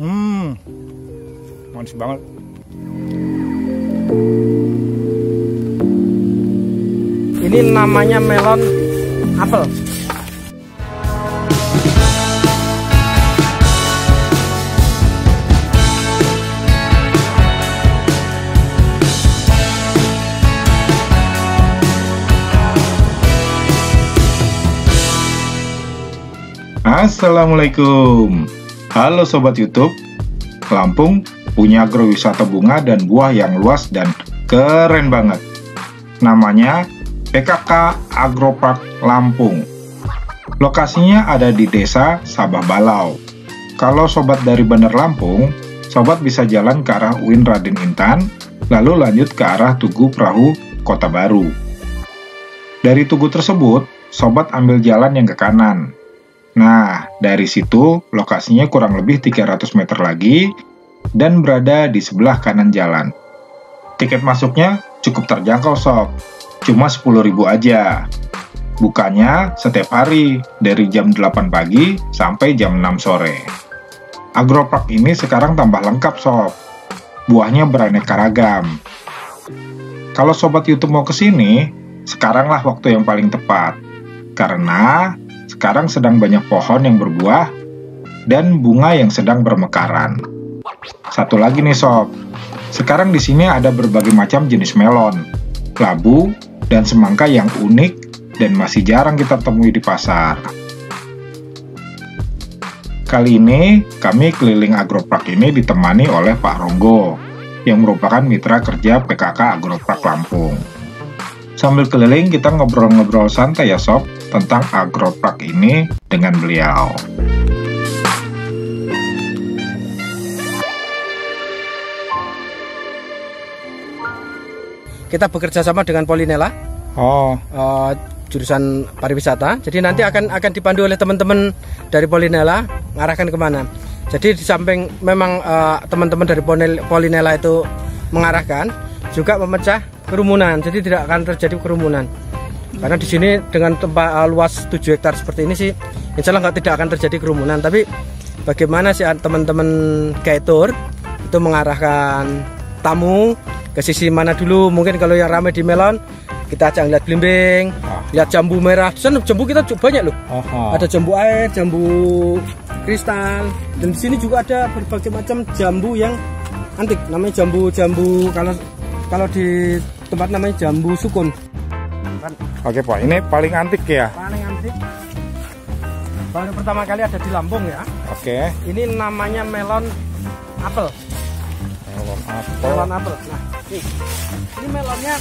Hmm, manis banget. Ini namanya melon apel. Assalamualaikum. Halo sobat YouTube. Lampung punya agrowisata bunga dan buah yang luas dan keren banget. Namanya PKK Agropark Lampung. Lokasinya ada di Desa Sabah Balau. Kalau sobat dari Bandar Lampung, sobat bisa jalan ke arah UIN Raden Intan, lalu lanjut ke arah Tugu Perahu Kota Baru. Dari Tugu tersebut, sobat ambil jalan yang ke kanan. Nah, dari situ lokasinya kurang lebih 300 meter lagi dan berada di sebelah kanan jalan. Tiket masuknya cukup terjangkau sob, cuma 10.000 aja. Bukanya setiap hari dari jam 8 pagi sampai jam 6 sore. Agropark ini sekarang tambah lengkap sob. Buahnya beraneka ragam. Kalau sobat YouTube mau ke sini, sekaranglah waktu yang paling tepat. Karena sekarang sedang banyak pohon yang berbuah dan bunga yang sedang bermekaran. Satu lagi nih sob, sekarang di sini ada berbagai macam jenis melon, labu, dan semangka yang unik dan masih jarang kita temui di pasar. Kali ini, kami keliling Agropark ini ditemani oleh Pak Ronggo, yang merupakan mitra kerja PKK Agropark Lampung. Sambil keliling, kita ngobrol-ngobrol santai ya sob, tentang agropark ini dengan beliau. Kita bekerja sama dengan Polinela. Oh, uh, jurusan pariwisata. Jadi nanti akan akan dipandu oleh teman-teman dari Polinela mengarahkan ke mana. Jadi di samping memang uh, teman-teman dari Polinela itu mengarahkan, juga memecah kerumunan. Jadi tidak akan terjadi kerumunan. Karena di sini dengan tempat uh, luas 7 hektar seperti ini sih, insya Allah nggak tidak akan terjadi kerumunan. Tapi bagaimana sih teman-teman guide itu mengarahkan tamu ke sisi mana dulu? Mungkin kalau yang ramai di melon, kita ajak lihat blimbing, ah. lihat jambu merah. Di sana jambu kita banyak loh. Ada jambu air, jambu kristal, dan di sini juga ada berbagai macam jambu yang antik. Namanya jambu-jambu kalau kalau di tempat namanya jambu sukun. Oke Pak, ini paling antik ya? Paling antik. Baru pertama kali ada di Lampung ya. Oke. Ini namanya melon apel. Melon apel. Melon apel. Nah, ini, ini melonnya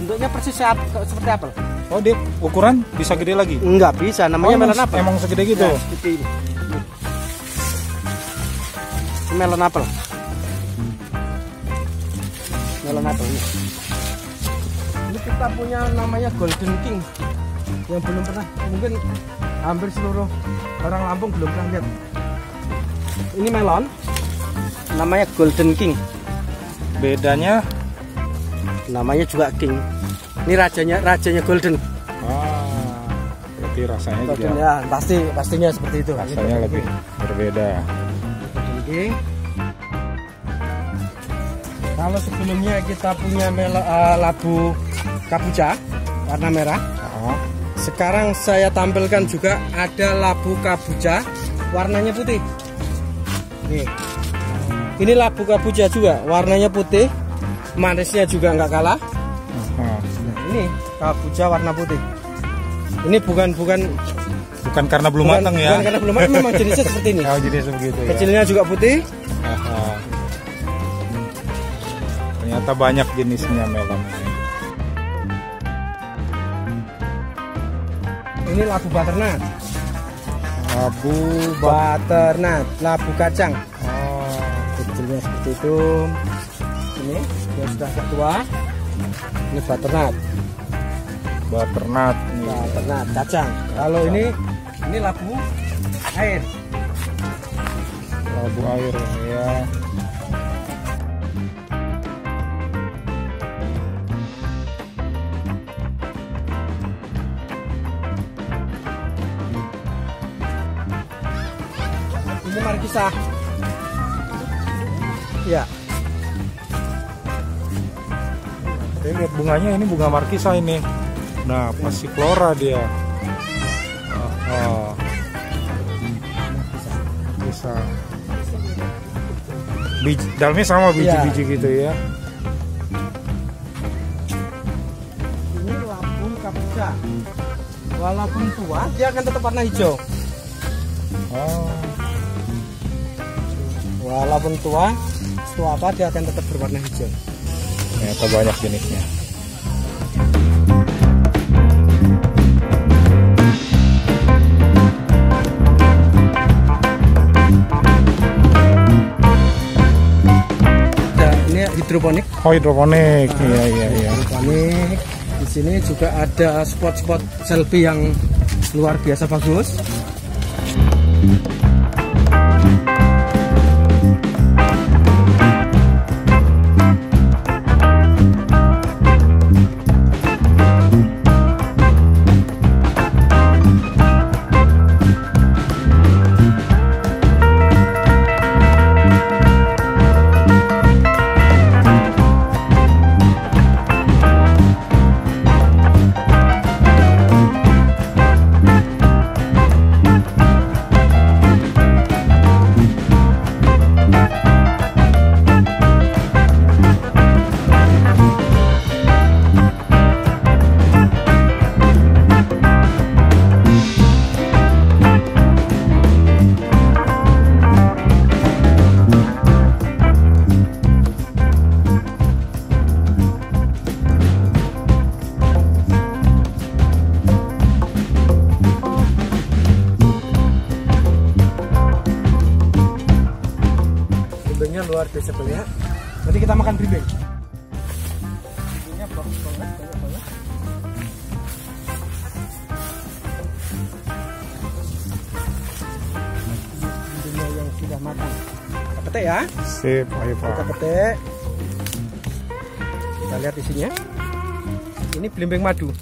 bentuknya persis seperti apel. Oh, dia ukuran bisa gede lagi? Enggak bisa, namanya oh, melon apel. Emang segede gitu? Ya, seperti ini. Melon apel. Ini kita punya namanya Golden King yang belum pernah mungkin hampir seluruh orang Lampung belum pernah lihat. Ini melon namanya Golden King. Bedanya? Namanya juga King. Ini rajanya rajanya Golden. Ah berarti rasanya Golden, juga ya pasti pastinya seperti itu. rasanya lebih berbeda. Golden King kalau sebelumnya kita punya mel uh, labu kapuca warna merah. Oh. Sekarang saya tampilkan juga ada labu kapuca warnanya putih. Nih. Ini labu kapuca juga warnanya putih, manisnya juga nggak kalah. Nah, ini kapuca warna putih. Ini bukan bukan bukan karena belum bukan, matang ya. Bukan karena belum matang, memang jenisnya seperti ini. Oh, jenisnya begitu ya. Kecilnya juga putih. Aha. Ternyata banyak jenisnya melon ini. ini labu butternut. Labu butternut labu kacang. Oh. Kecilnya seperti itu. Ini yang sudah tua ini butternut. Butternut. Butternut kacang. Kalau ini ini labu air. Labu air ya markisa Ya. Ini lihat bunganya ini bunga markisa ini. Nah, passiflora dia. Ah, ah. Bisa. Biji, dalamnya sama biji-biji gitu ya. Ini labung kapuca. Walaupun tua, dia akan tetap warna hijau. Oh. Walaupun tua, setua apa dia akan tetap berwarna hijau. Ternyata banyak jenisnya. Nah, ini hidroponik. Oh, hidroponik. Iya, iya, iya. Hidroponik. Di sini juga ada spot-spot selfie yang luar biasa bagus. Luar biasa banyak. Nanti kita makan blimbing. Blimbingnya bagus banget, banyak banget. Yang sudah matang. Kita petik ya. Sip, ayo Kita Pak. petik. Kita lihat isinya. Ini belimbing madu.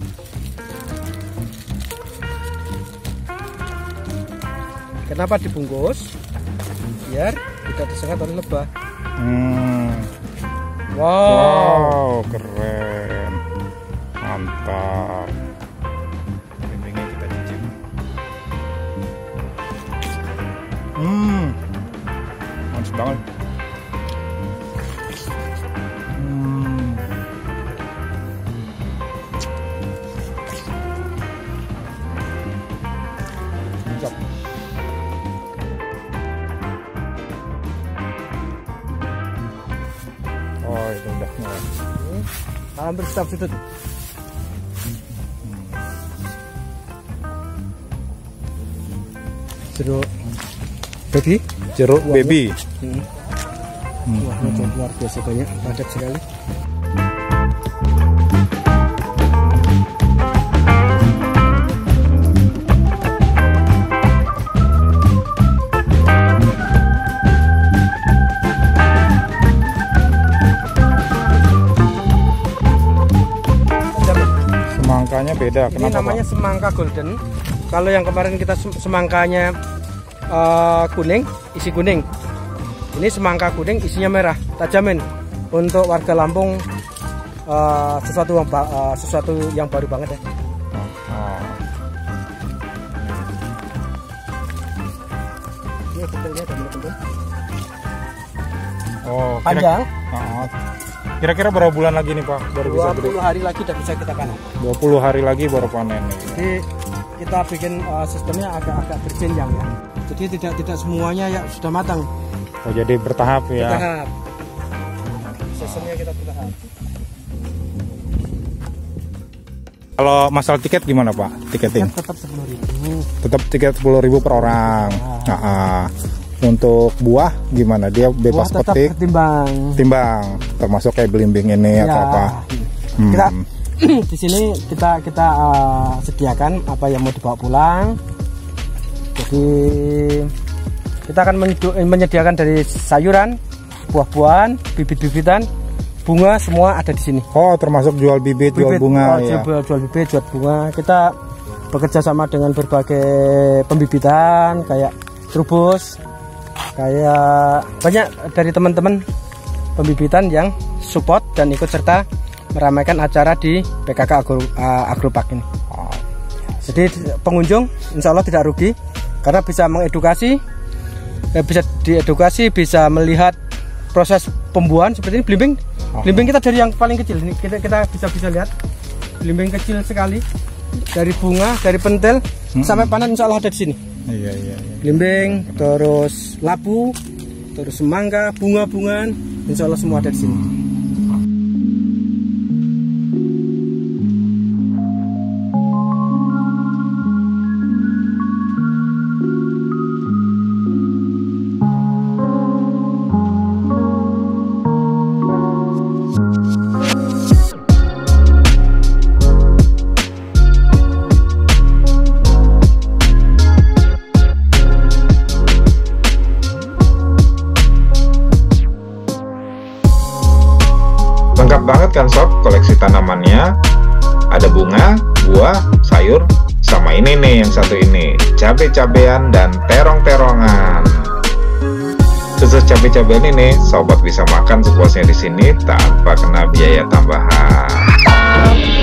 Kenapa dibungkus? Biar tidak tersengat oleh lebah. Hmm. Wow. Wow, keren. Mantap. Oh, itu udah mulai. Hampir stop sudut. Jeruk baby. Jeruk baby. Hmm. Wah, ini luar biasa banyak, padat sekali. Semangkanya beda. Ini Kenapa, namanya Pak? semangka golden. Kalau yang kemarin kita sem- semangkanya eh, kuning, isi kuning. Ini semangka kuning, isinya merah. Tak jamin untuk warga Lampung eh, sesuatu yang eh, sesuatu yang baru banget ya. Oh. Ini detailnya teman-teman. Oh, kira- Panjang. Oh. Kira-kira berapa bulan lagi nih Pak baru bisa gede? 20 hari lagi udah bisa kita panen. 20 hari lagi baru panen nih. Jadi kita bikin eh, sistemnya agak-agak berjenjang ya. Jadi tidak tidak semuanya ya sudah matang. Oh jadi bertahap ya. Bertahap. Sistemnya kita bertahap. Kalau masalah tiket gimana Pak? Tiketing? Tetap sepuluh ribu. Tetap tiket 10.000 per orang. Nah, ah. Untuk buah gimana? Dia bebas Buah petik, ketimbang. timbang, termasuk kayak belimbing ini atau Ya. apa? Hmm. Kita di sini kita kita eh, sediakan apa yang mau dibawa pulang. Jadi kita akan eh, menyediakan dari sayuran, buah-buahan, bibit-bibitan, bunga semua ada di sini. Oh termasuk jual bibit, jual Bibit, bunga oh, ya. jual, jual bibit, jual bunga. Kita bekerja sama dengan berbagai pembibitan kayak trubus, kayak banyak dari teman-teman pembibitan yang support dan ikut serta meramaikan acara di PKK Agro, uh, Agropark ini. Jadi pengunjung insya Allah tidak rugi karena bisa mengedukasi, eh, bisa diedukasi, bisa melihat proses pembuahan seperti ini belimbing. Oh. Belimbing kita dari yang paling kecil ini kita kita bisa bisa lihat belimbing kecil sekali dari bunga, dari pentil sampai panen insya Allah ada di sini. Iya iya. iya. Terus labu, terus semangka, bunga-bungaan, insya Allah semua ada di sini. Kan sob koleksi tanamannya. Ada bunga, buah, sayur, sama ini nih yang satu ini, cabe-cabean dan terong-terongan. Khusus cabe-cabean ini, sobat bisa makan sepuasnya di sini tanpa kena biaya tambahan.